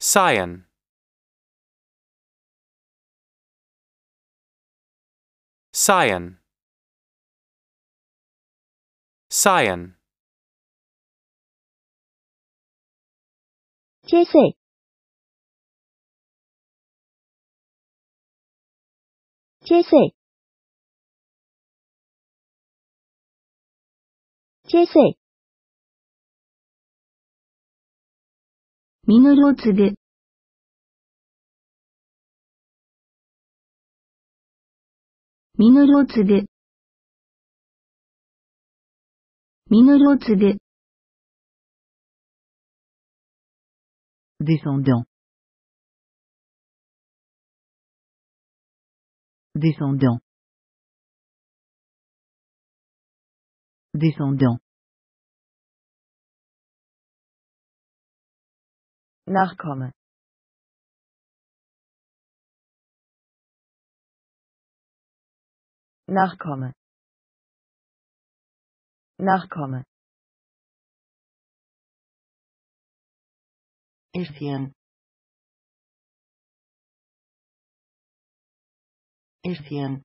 Cyan. Cyan. Cyan. 채색 채색 채색 実をつぐ、実をつぐ、実をつぐ。descendant descendant descendant Nachkomme. Nachkomme. Nachkomme. Eschen. Eschen.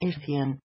Eschen.